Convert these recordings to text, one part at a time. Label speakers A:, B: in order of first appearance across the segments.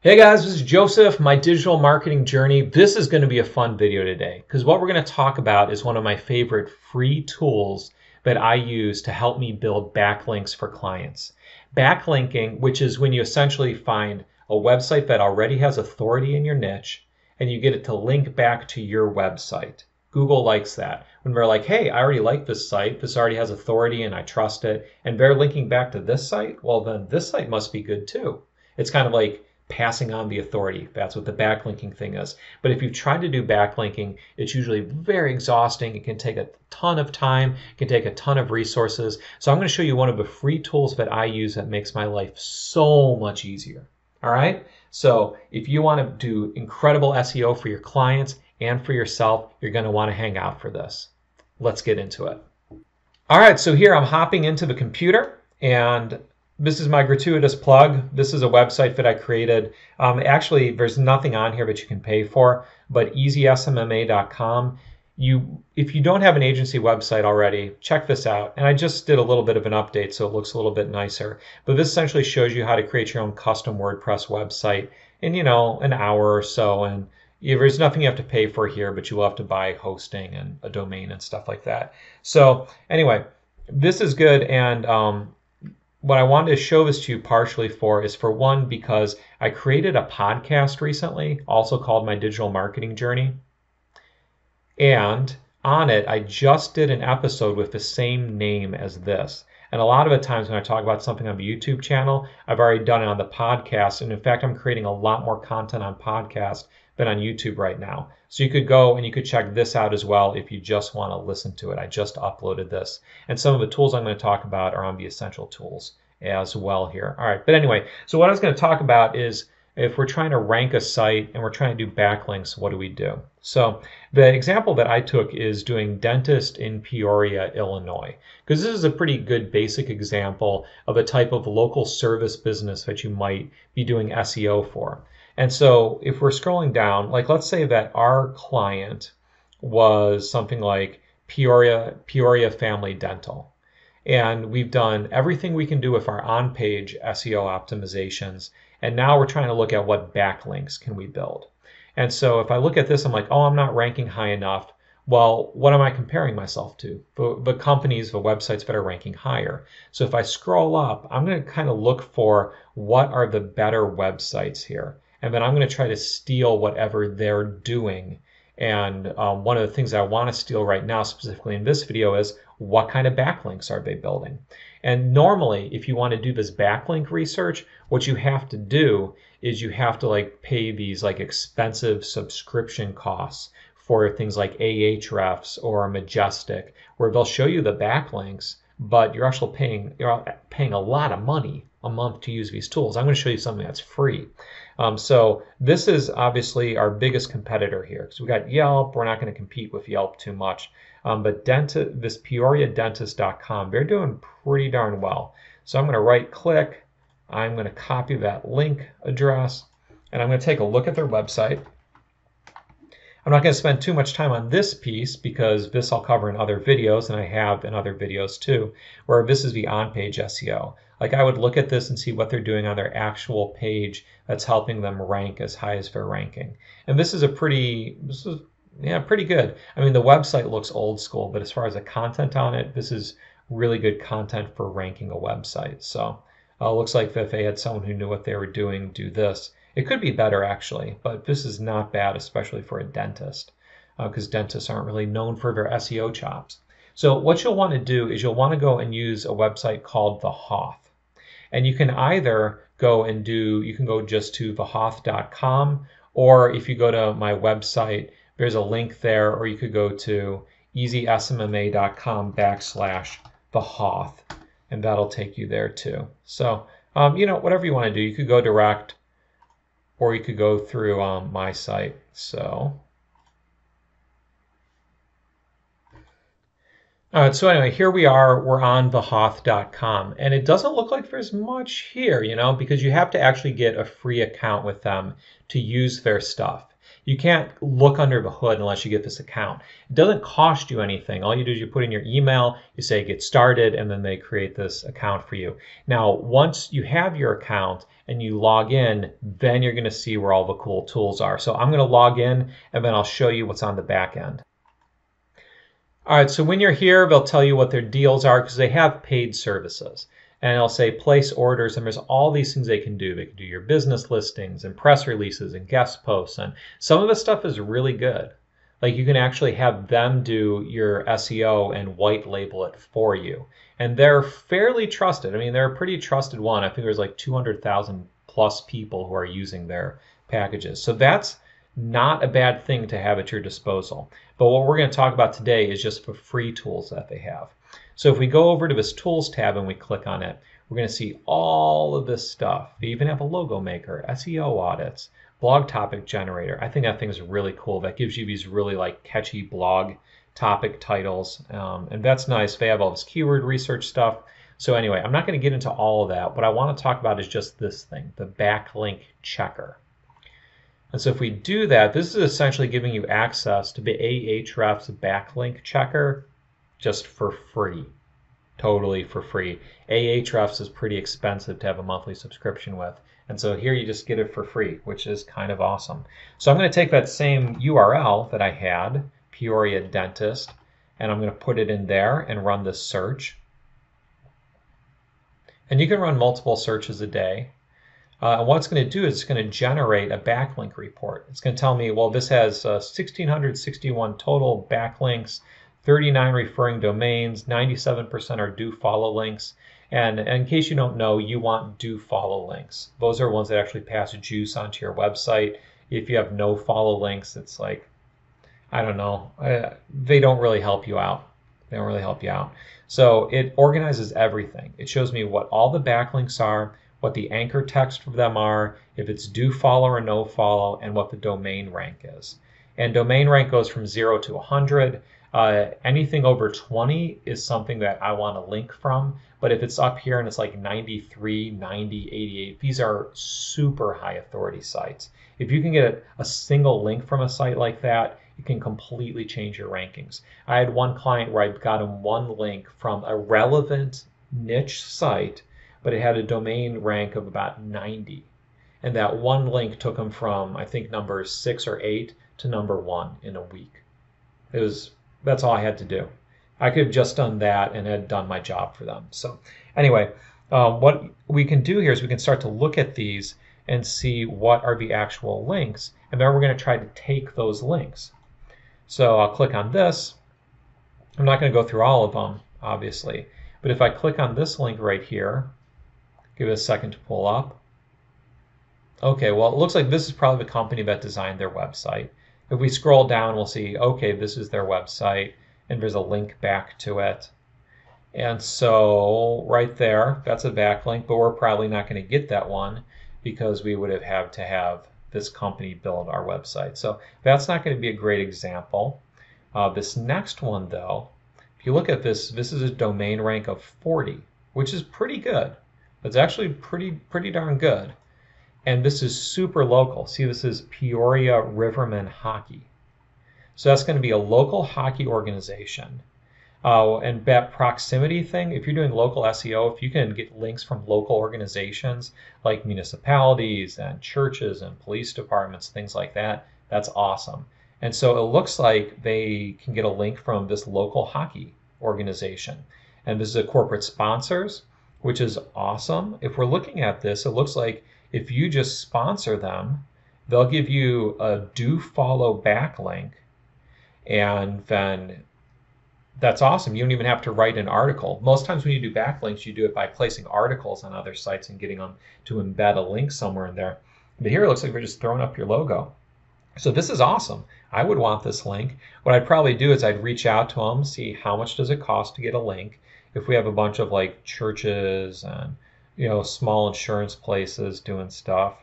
A: Hey guys, this is Joseph, my digital marketing journey. This is going to be a fun video today because what we're going to talk about is one of my favorite free tools that I use to help me build backlinks for clients. Backlinking, which is when you essentially find a website that already has authority in your niche and you get it to link back to your website. Google likes that. When they're like, hey, I already like this site, this already has authority and I trust it, and they're linking back to this site, well, then this site must be good too. It's kind of like passing on the authority. That's what the backlinking thing is. But if you've tried to do backlinking, it's usually very exhausting. It can take a ton of time, it can take a ton of resources. So I'm going to show you one of the free tools that I use that makes my life so much easier. All right? So if you want to do incredible SEO for your clients and for yourself, you're going to want to hang out for this. Let's get into it. All right, so here I'm hopping into the computer and this is my gratuitous plug. This is a website that I created. Um, actually, there's nothing on here that you can pay for, but easysmma.com. You, if you don't have an agency website already, check this out. And I just did a little bit of an update so it looks a little bit nicer. But this essentially shows you how to create your own custom WordPress website in, you know, an hour or so. And there's nothing you have to pay for here, but you will have to buy hosting and a domain and stuff like that. So anyway, this is good. And um, what I wanted to show this to you partially for is for one, because I created a podcast recently, also called My Digital Marketing Journey. And on it, I just did an episode with the same name as this. And a lot of the times when I talk about something on the YouTube channel, I've already done it on the podcast. And in fact, I'm creating a lot more content on podcast than on YouTube right now. So you could go and you could check this out as well if you just want to listen to it. I just uploaded this. And some of the tools I'm going to talk about are on the essential tools as well here. All right, but anyway, so what I was going to talk about is if we're trying to rank a site and we're trying to do backlinks, what do we do? So the example that I took is doing dentist in Peoria, Illinois, because this is a pretty good basic example of a type of local service business that you might be doing SEO for. And so if we're scrolling down, like let's say that our client was something like Peoria, Peoria Family Dental. And we've done everything we can do with our on-page SEO optimizations. And now we're trying to look at what backlinks can we build. And so if I look at this, I'm like, oh, I'm not ranking high enough. Well, what am I comparing myself to? The, the companies, the websites that are ranking higher. So if I scroll up, I'm going to kind of look for what are the better websites here and then I'm going to try to steal whatever they're doing. And um, one of the things I want to steal right now, specifically in this video, is what kind of backlinks are they building? And normally, if you want to do this backlink research, what you have to do is you have to like pay these like expensive subscription costs for things like Ahrefs or Majestic, where they'll show you the backlinks, but you're actually paying you're paying a lot of money a month to use these tools. I'm going to show you something that's free. Um, so this is obviously our biggest competitor here. So we got Yelp. We're not going to compete with Yelp too much. Um, but denti- this PeoriaDentist.com, they're doing pretty darn well. So I'm going to right click. I'm going to copy that link address and I'm going to take a look at their website. I'm not going to spend too much time on this piece because this I'll cover in other videos and I have in other videos too, where this is the on-page SEO. Like I would look at this and see what they're doing on their actual page that's helping them rank as high as they're ranking. And this is a pretty, this is, yeah, pretty good. I mean, the website looks old school, but as far as the content on it, this is really good content for ranking a website. So uh, looks like if they had someone who knew what they were doing do this, it could be better actually, but this is not bad, especially for a dentist, because uh, dentists aren't really known for their SEO chops. So what you'll want to do is you'll want to go and use a website called The Hoth. And you can either go and do, you can go just to thehoth.com, or if you go to my website, there's a link there, or you could go to easysmma.com backslash the Hoth, and that'll take you there too. So, um, you know, whatever you want to do, you could go direct, or you could go through um, my site. So, all right, so anyway, here we are. We're on thehoth.com, and it doesn't look like there's much here, you know, because you have to actually get a free account with them to use their stuff. You can't look under the hood unless you get this account. It doesn't cost you anything. All you do is you put in your email, you say get started, and then they create this account for you. Now, once you have your account and you log in, then you're going to see where all the cool tools are. So I'm going to log in and then I'll show you what's on the back end. All right, so when you're here, they'll tell you what their deals are because they have paid services. And it'll say place orders, and there's all these things they can do. They can do your business listings and press releases and guest posts. And some of the stuff is really good. Like you can actually have them do your SEO and white label it for you. And they're fairly trusted. I mean, they're a pretty trusted one. I think there's like 200,000 plus people who are using their packages. So that's not a bad thing to have at your disposal. But what we're going to talk about today is just the free tools that they have. So if we go over to this Tools tab and we click on it, we're going to see all of this stuff. They even have a logo maker, SEO audits, blog topic generator. I think that thing is really cool. That gives you these really like catchy blog topic titles. Um, and that's nice. They have all this keyword research stuff. So anyway, I'm not going to get into all of that. What I want to talk about is just this thing, the backlink checker. And so if we do that, this is essentially giving you access to the Ahrefs backlink checker just for free. Totally for free. Ahrefs is pretty expensive to have a monthly subscription with. And so here you just get it for free, which is kind of awesome. So I'm going to take that same URL that I had, Peoria Dentist, and I'm going to put it in there and run this search. And you can run multiple searches a day. Uh, and what it's going to do is it's going to generate a backlink report. It's going to tell me, well, this has uh, 1,661 total backlinks, 39 referring domains, 97% are do follow links. And in case you don't know, you want do follow links. Those are ones that actually pass juice onto your website. If you have no follow links, it's like, I don't know, uh, they don't really help you out. They don't really help you out. So it organizes everything. It shows me what all the backlinks are, what the anchor text for them are, if it's do follow or no follow, and what the domain rank is. And domain rank goes from 0 to 100. Uh, anything over 20 is something that I want to link from. But if it's up here and it's like 93, 90, 88, these are super high authority sites. If you can get a, a single link from a site like that, it can completely change your rankings. I had one client where I got him one link from a relevant niche site but it had a domain rank of about 90. And that one link took them from, I think, number six or eight to number one in a week. It was, that's all I had to do. I could have just done that and had done my job for them. So, anyway, um, what we can do here is we can start to look at these and see what are the actual links. And then we're going to try to take those links. So I'll click on this. I'm not going to go through all of them, obviously. But if I click on this link right here, Give it a second to pull up. Okay, well, it looks like this is probably the company that designed their website. If we scroll down, we'll see, okay, this is their website, and there's a link back to it. And so right there, that's a backlink, but we're probably not going to get that one because we would have had to have this company build our website. So that's not going to be a great example. Uh, this next one, though, if you look at this, this is a domain rank of 40, which is pretty good. It's actually pretty pretty darn good. And this is super local. See, this is Peoria Rivermen Hockey. So that's going to be a local hockey organization. Uh, and that proximity thing, if you're doing local SEO, if you can get links from local organizations like municipalities and churches and police departments, things like that, that's awesome. And so it looks like they can get a link from this local hockey organization. And this is a corporate sponsors which is awesome. If we're looking at this, it looks like if you just sponsor them, they'll give you a do follow backlink. And then that's awesome. You don't even have to write an article. Most times when you do backlinks, you do it by placing articles on other sites and getting them to embed a link somewhere in there. But here it looks like we're just throwing up your logo. So this is awesome. I would want this link. What I'd probably do is I'd reach out to them, see how much does it cost to get a link, if we have a bunch of like churches and you know small insurance places doing stuff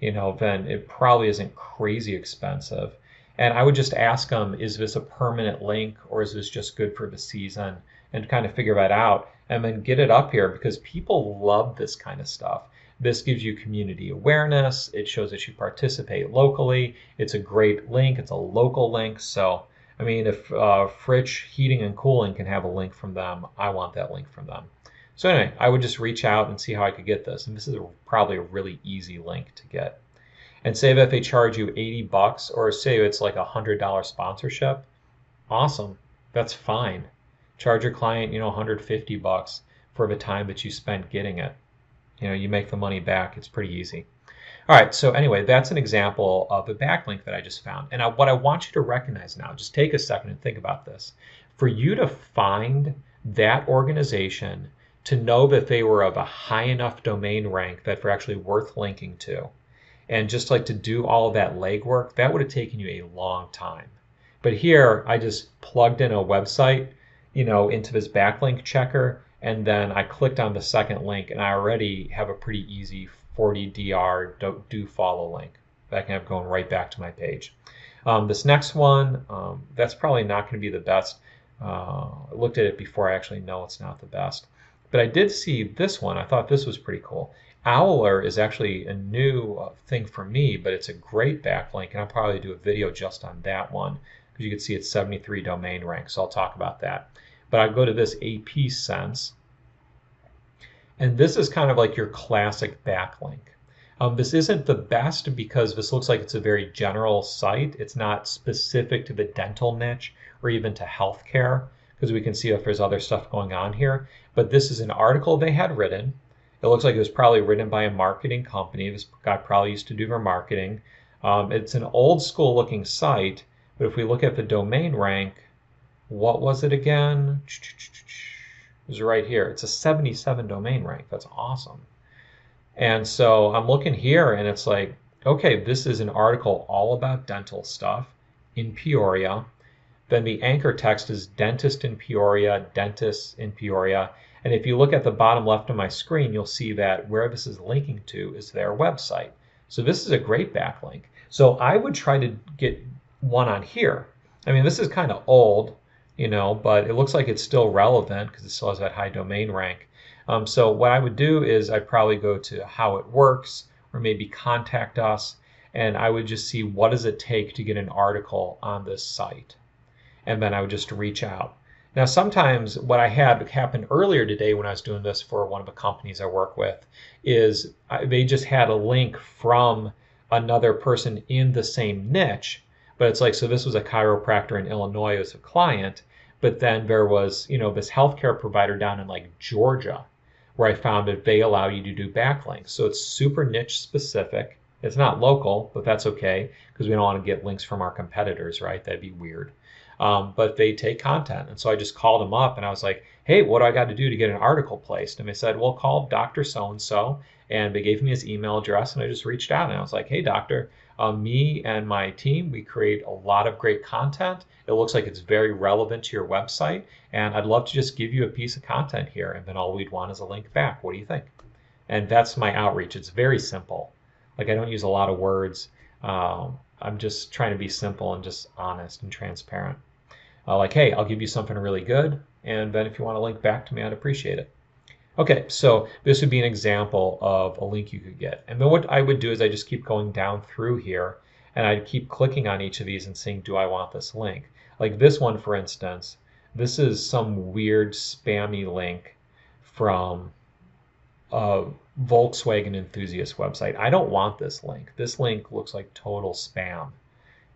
A: you know then it probably isn't crazy expensive and i would just ask them is this a permanent link or is this just good for the season and kind of figure that out and then get it up here because people love this kind of stuff This gives you community awareness. It shows that you participate locally. It's a great link. It's a local link. So, I mean, if uh, Fritsch Heating and Cooling can have a link from them, I want that link from them. So anyway, I would just reach out and see how I could get this. And this is probably a really easy link to get. And say if they charge you 80 bucks or say it's like a $100 sponsorship, awesome. That's fine. Charge your client, you know, 150 bucks for the time that you spent getting it you know, you make the money back. It's pretty easy. All right, so anyway, that's an example of a backlink that I just found. And I, what I want you to recognize now, just take a second and think about this. For you to find that organization, to know that they were of a high enough domain rank that they're actually worth linking to, and just like to do all that legwork, that would have taken you a long time. But here, I just plugged in a website, you know, into this backlink checker, and then I clicked on the second link and I already have a pretty easy 40DR do, do follow link that I can have going right back to my page. Um, this next one, um, that's probably not going to be the best. Uh, I looked at it before I actually know it's not the best. But I did see this one. I thought this was pretty cool. Owler is actually a new uh, thing for me, but it's a great backlink, and I'll probably do a video just on that one because you can see it's 73 domain rank, so I'll talk about that but I go to this AP sense. And this is kind of like your classic backlink. Um, this isn't the best because this looks like it's a very general site. It's not specific to the dental niche or even to healthcare because we can see if there's other stuff going on here. But this is an article they had written. It looks like it was probably written by a marketing company. This guy probably used to do their marketing. Um, it's an old school looking site, but if we look at the domain rank, what was it again? It was right here. It's a 77 domain rank. That's awesome. And so I'm looking here and it's like, okay, this is an article all about dental stuff in Peoria. Then the anchor text is dentist in Peoria, dentist in Peoria. And if you look at the bottom left of my screen, you'll see that where this is linking to is their website. So this is a great backlink. So I would try to get one on here. I mean, this is kind of old, you know, but it looks like it's still relevant because it still has that high domain rank. Um, so what I would do is I'd probably go to how it works or maybe contact us and I would just see what does it take to get an article on this site. And then I would just reach out. Now, sometimes what I had happened earlier today when I was doing this for one of the companies I work with is I, they just had a link from another person in the same niche but it's like, so this was a chiropractor in Illinois as a client, but then there was, you know, this healthcare provider down in like Georgia where I found that they allow you to do backlinks. So it's super niche specific. It's not local, but that's okay because we don't want to get links from our competitors, right? That'd be weird. Um, but they take content. And so I just called them up and I was like, hey, what do I got to do to get an article placed? And they said, well, call Dr. So and so. And they gave me his email address and I just reached out and I was like, hey, doctor, uh, me and my team, we create a lot of great content. It looks like it's very relevant to your website, and I'd love to just give you a piece of content here, and then all we'd want is a link back. What do you think? And that's my outreach. It's very simple. Like I don't use a lot of words. Um, I'm just trying to be simple and just honest and transparent. Uh, like, hey, I'll give you something really good, and then if you want to link back to me, I'd appreciate it. Okay, so this would be an example of a link you could get. And then what I would do is I just keep going down through here and I'd keep clicking on each of these and saying, do I want this link? Like this one, for instance, this is some weird spammy link from a Volkswagen enthusiast website. I don't want this link. This link looks like total spam.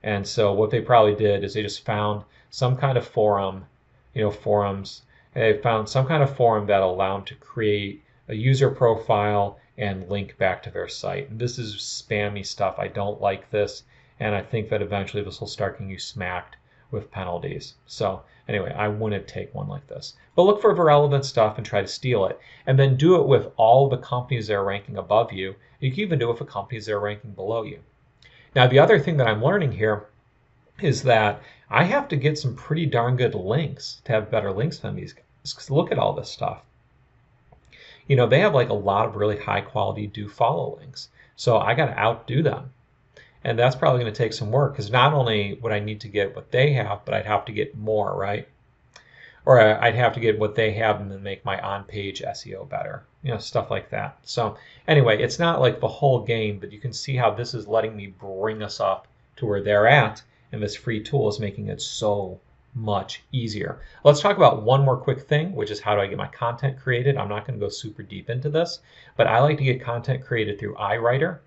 A: And so what they probably did is they just found some kind of forum, you know, forums they found some kind of forum that allowed them to create a user profile and link back to their site. And this is spammy stuff. I don't like this, and I think that eventually this will start getting you smacked with penalties. So anyway, I wouldn't take one like this. But look for relevant stuff and try to steal it. And then do it with all the companies that are ranking above you. You can even do it with the companies that are ranking below you. Now, the other thing that I'm learning here is that I have to get some pretty darn good links to have better links than these guys. Look at all this stuff. You know, they have like a lot of really high quality do follow links. So I got to outdo them. And that's probably going to take some work because not only would I need to get what they have, but I'd have to get more, right? or uh, I'd have to get what they have and then make my on-page SEO better, you know, stuff like that. So anyway, it's not like the whole game, but you can see how this is letting me bring us up to where they're at, and this free tool is making it so much easier. Let's talk about one more quick thing, which is how do I get my content created. I'm not going to go super deep into this, but I like to get content created through iWriter.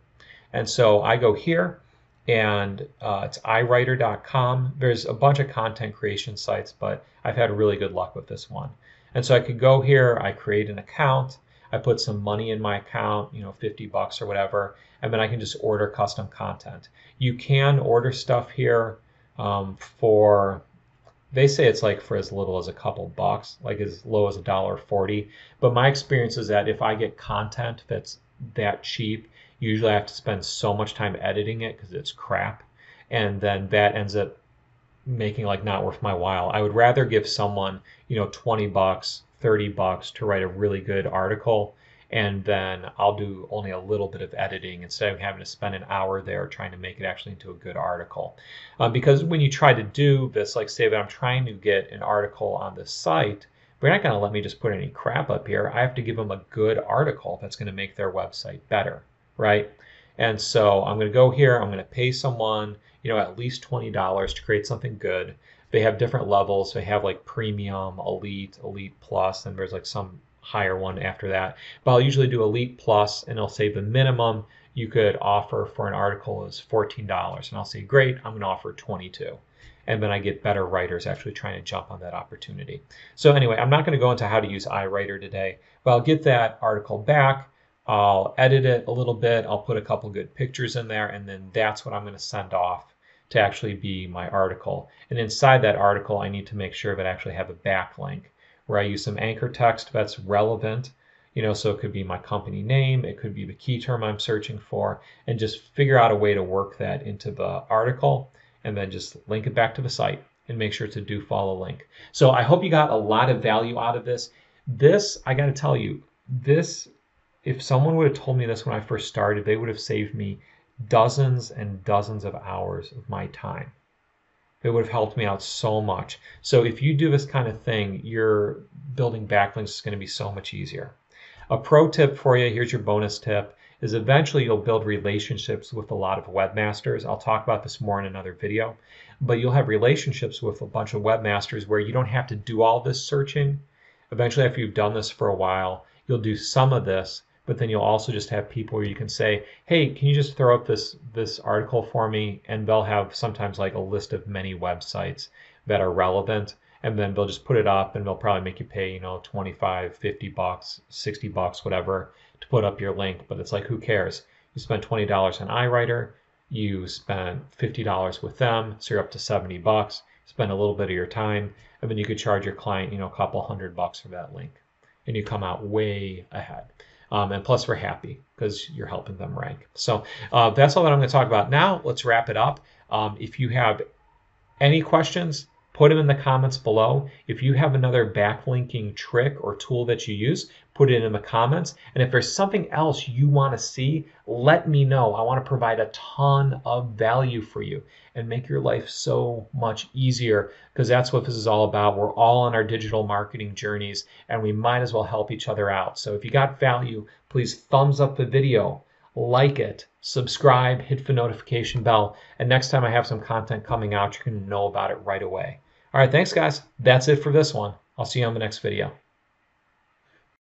A: And so I go here and uh, it's iWriter.com. There's a bunch of content creation sites, but I've had really good luck with this one. And so I could go here, I create an account, I put some money in my account, you know, 50 bucks or whatever, and then I can just order custom content. You can order stuff here um, for they say it's like for as little as a couple bucks, like as low as a dollar forty. But my experience is that if I get content that's that cheap, usually I have to spend so much time editing it because it's crap, and then that ends up making like not worth my while. I would rather give someone you know twenty bucks, thirty bucks to write a really good article and then I'll do only a little bit of editing instead of having to spend an hour there trying to make it actually into a good article. Um, because when you try to do this, like say that I'm trying to get an article on the site, you're not going to let me just put any crap up here. I have to give them a good article that's going to make their website better, right? And so I'm going to go here. I'm going to pay someone, you know, at least $20 to create something good. They have different levels. They have like premium, elite, elite plus, and there's like some higher one after that. But I'll usually do Elite Plus and I'll say the minimum you could offer for an article is $14. And I'll say, great, I'm going to offer 22 and then I get better writers actually trying to jump on that opportunity. So anyway, I'm not going to go into how to use iWriter today, but I'll get that article back. I'll edit it a little bit. I'll put a couple good pictures in there, and then that's what I'm going to send off to actually be my article. And inside that article, I need to make sure that I actually have a backlink where I use some anchor text that's relevant. You know, so it could be my company name, it could be the key term I'm searching for, and just figure out a way to work that into the article and then just link it back to the site and make sure it's a do follow link. So I hope you got a lot of value out of this. This, I got to tell you, this, if someone would have told me this when I first started, they would have saved me dozens and dozens of hours of my time. It would have helped me out so much. So if you do this kind of thing, your building backlinks is going to be so much easier. A pro tip for you, here's your bonus tip, is eventually you'll build relationships with a lot of webmasters. I'll talk about this more in another video, but you'll have relationships with a bunch of webmasters where you don't have to do all this searching. Eventually, after you've done this for a while, you'll do some of this but then you'll also just have people where you can say, hey, can you just throw up this this article for me? And they'll have sometimes like a list of many websites that are relevant. And then they'll just put it up and they'll probably make you pay, you know, 25, 50 bucks, 60 bucks, whatever, to put up your link. But it's like, who cares? You spent $20 on iWriter, you spent $50 with them, so you're up to 70 bucks. Spend a little bit of your time, and then you could charge your client, you know, a couple hundred bucks for that link. And you come out way ahead. Um, and plus, we're happy because you're helping them rank. So uh, that's all that I'm going to talk about. Now, let's wrap it up. Um, if you have any questions, put them in the comments below. If you have another backlinking trick or tool that you use, put it in the comments. And if there's something else you want to see, let me know. I want to provide a ton of value for you and make your life so much easier because that's what this is all about. We're all on our digital marketing journeys and we might as well help each other out. So if you got value, please thumbs up the video like it, subscribe, hit the notification bell, and next time I have some content coming out, you can know about it right away. All right, thanks, guys. That's it for this one. I'll see you on the next video.